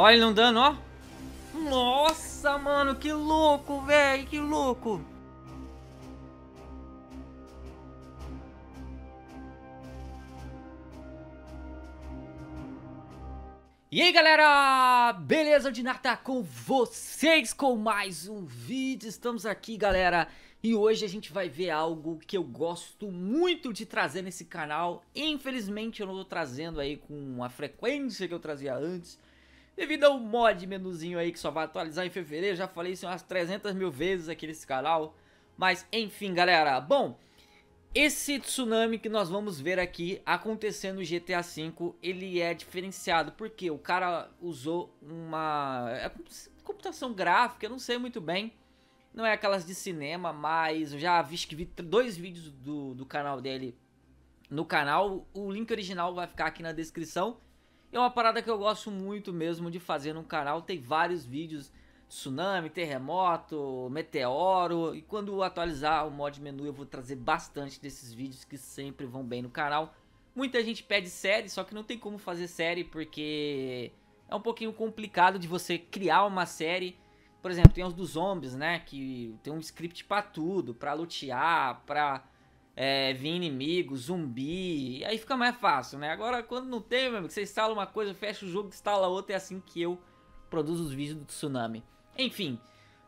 Olha ele não dando, ó. Nossa, mano, que louco, velho, que louco. E aí galera, beleza? De nada com vocês com mais um vídeo, estamos aqui galera E hoje a gente vai ver algo que eu gosto muito de trazer nesse canal Infelizmente eu não tô trazendo aí com a frequência que eu trazia antes Devido ao mod menuzinho aí que só vai atualizar em fevereiro Já falei isso umas 300 mil vezes aqui nesse canal. Mas enfim galera, bom esse tsunami que nós vamos ver aqui acontecendo no GTA V, ele é diferenciado, porque o cara usou uma é computação gráfica, eu não sei muito bem, não é aquelas de cinema, mas eu já vi que vi dois vídeos do, do canal dele no canal, o link original vai ficar aqui na descrição, é uma parada que eu gosto muito mesmo de fazer no canal, tem vários vídeos tsunami, terremoto, meteoro. E quando atualizar o mod menu eu vou trazer bastante desses vídeos que sempre vão bem no canal. Muita gente pede série, só que não tem como fazer série porque é um pouquinho complicado de você criar uma série. Por exemplo, tem os dos zombies, né? Que tem um script pra tudo, pra lutear, pra é, vir inimigo, zumbi. Aí fica mais fácil, né? Agora, quando não tem, meu amigo, você instala uma coisa, fecha o jogo, instala outra. É assim que eu produzo os vídeos do Tsunami. Enfim,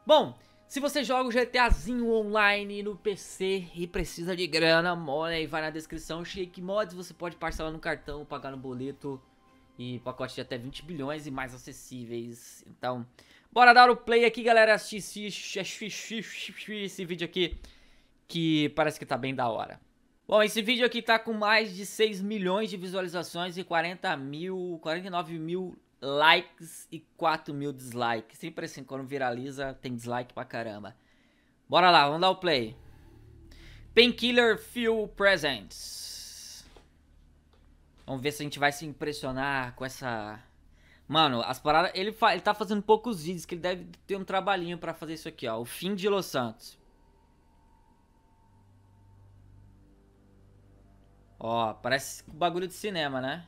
bom, se você joga o GTAzinho online no PC e precisa de grana, money, vai na descrição, Shake Mods, você pode parcelar no cartão, pagar no boleto e pacote de até 20 bilhões e mais acessíveis. Então, bora dar o play aqui, galera, assistir esse vídeo aqui que parece que tá bem da hora. Bom, esse vídeo aqui tá com mais de 6 milhões de visualizações e 40 mil, 49 mil likes e 4 mil dislikes. Sempre assim, quando viraliza, tem dislike pra caramba. Bora lá, vamos dar o play. Painkiller Fuel Presents. Vamos ver se a gente vai se impressionar com essa... Mano, as paradas... Ele, fa... ele tá fazendo poucos vídeos, que ele deve ter um trabalhinho pra fazer isso aqui, ó. O fim de Los Santos. Ó, parece bagulho de cinema, né?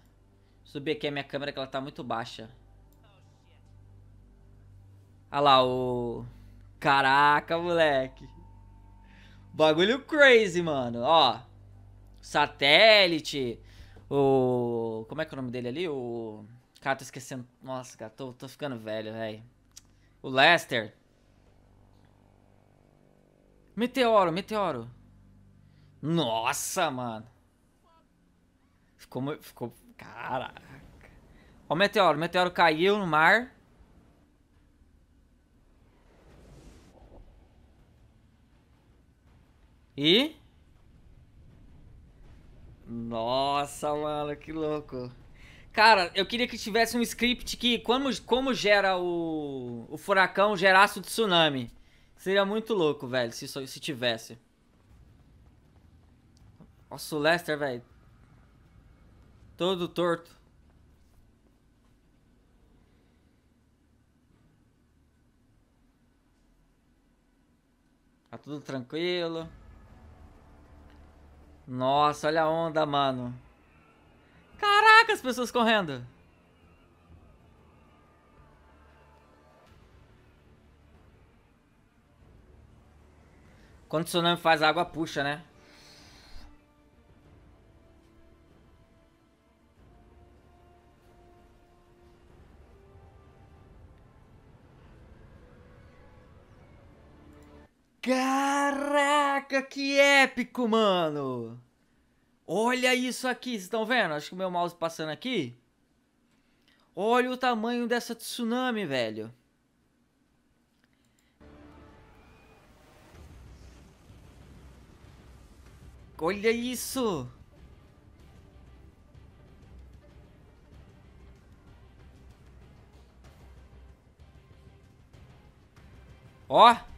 Subir aqui a minha câmera que ela tá muito baixa. Olha lá o... Caraca, moleque. Bagulho crazy, mano. Ó. Satélite. O... Como é que é o nome dele ali? O... Cara, tô esquecendo. Nossa, cara, tô, tô ficando velho, velho. O Lester. Meteoro, meteoro. Nossa, mano. Ficou, ficou Caraca. Ó o meteoro. O meteoro caiu no mar. E... Nossa, mano, que louco. Cara, eu queria que tivesse um script que, como, como gera o, o furacão, gerasse o tsunami. Seria muito louco, velho, se, se tivesse. Nossa, o Lester, velho. Todo torto. Tá tudo tranquilo. Nossa, olha a onda, mano. Caraca, as pessoas correndo. Quando o tsunami faz, a água puxa, né? Caraca, que épico, mano! Olha isso aqui, vocês estão vendo? Acho que o meu mouse passando aqui. Olha o tamanho dessa tsunami, velho. Olha isso! Ó!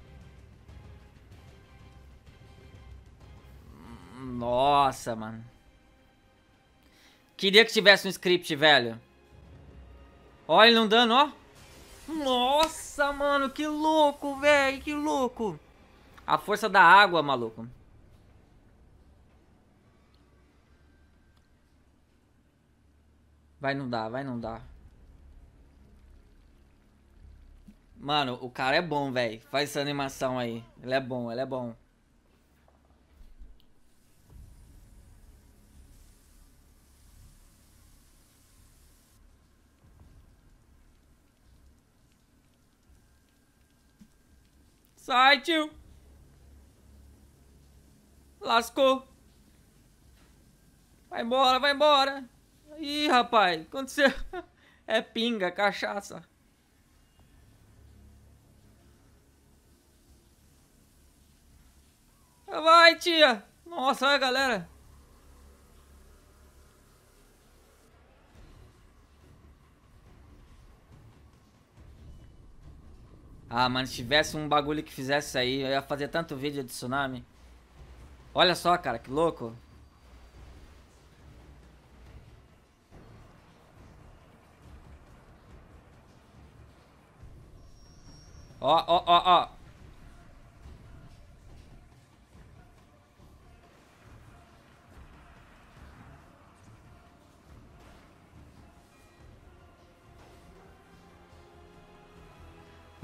Nossa, mano. Queria que tivesse um script, velho. Olha ele não dando, ó. Nossa, mano, que louco, velho, que louco. A força da água, maluco. Vai não dar, vai não dar. Mano, o cara é bom, velho. Faz essa animação aí. Ele é bom, ele é bom. Sai, tio. Lascou. Vai embora, vai embora. Ih, rapaz, aconteceu. É pinga, cachaça. Vai, tia. Nossa, olha, galera. Ah, mano, se tivesse um bagulho que fizesse aí, eu ia fazer tanto vídeo de tsunami. Olha só, cara, que louco. Ó, ó, ó, ó.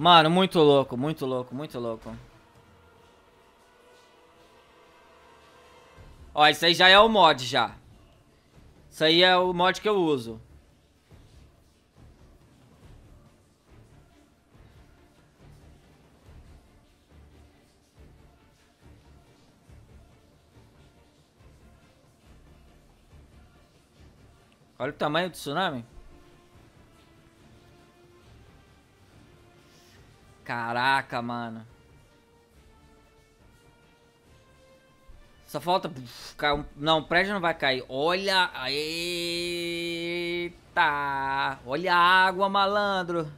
Mano, muito louco, muito louco, muito louco. Ó, isso aí já é o mod já. Isso aí é o mod que eu uso. Olha o tamanho do tsunami. Caraca, mano. Só falta... Não, o prédio não vai cair. Olha... Eita! Olha a água, malandro.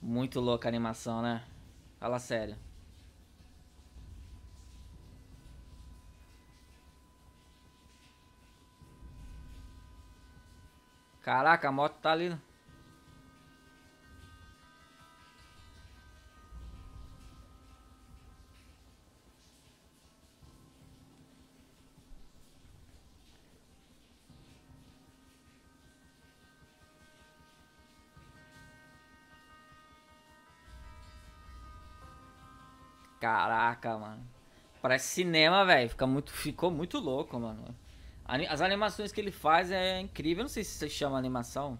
Muito louca a animação, né? Fala sério. Caraca, a moto tá ali. Né? Caraca, mano. Parece cinema, velho. Fica muito, ficou muito louco, mano. As animações que ele faz é incrível. Eu não sei se você chama animação.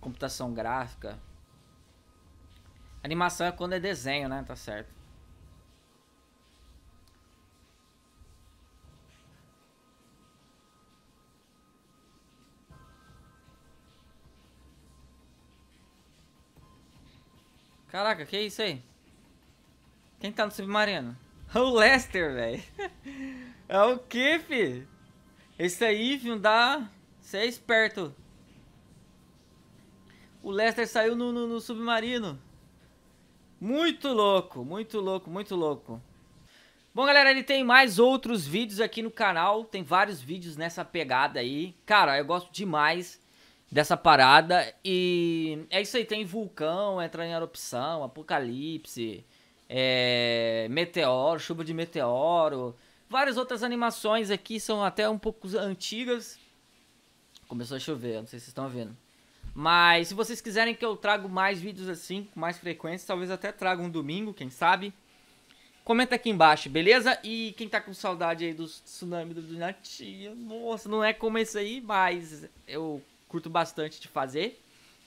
Computação gráfica. Animação é quando é desenho, né? Tá certo. Caraca, que é isso aí? Quem tá no submarino? O Lester, velho. É o que, fi? Esse aí, filho, dá... Você é esperto. O Lester saiu no, no, no submarino. Muito louco, muito louco, muito louco. Bom, galera, ele tem mais outros vídeos aqui no canal. Tem vários vídeos nessa pegada aí. Cara, eu gosto demais dessa parada. E é isso aí, tem vulcão, entra em erupção, apocalipse é, meteoro, chuva de meteoro, várias outras animações aqui são até um pouco antigas. Começou a chover, não sei se vocês estão vendo. Mas se vocês quiserem que eu traga mais vídeos assim, com mais frequência, talvez até traga um domingo, quem sabe. Comenta aqui embaixo, beleza? E quem tá com saudade aí do tsunami do Natia, nossa, não é como esse aí, mas eu curto bastante de fazer.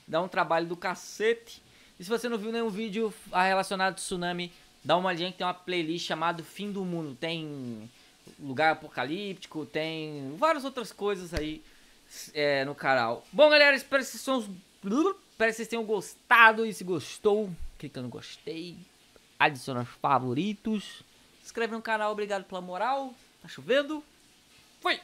Dá um trabalho do cacete. E se você não viu nenhum vídeo relacionado ao tsunami, dá uma olhadinha que tem uma playlist chamada Fim do Mundo. Tem lugar apocalíptico, tem várias outras coisas aí é, no canal. Bom, galera, espero que vocês, espero que vocês tenham gostado. E se gostou, clica no gostei, adiciona os favoritos, se inscreve no canal. Obrigado pela moral. Tá chovendo. Fui!